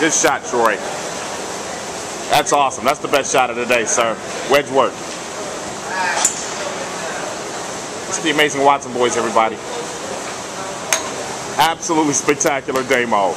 Good shot, Troy. That's awesome. That's the best shot of the day, sir. Wedge work. It's the Amazing Watson boys, everybody. Absolutely spectacular demo.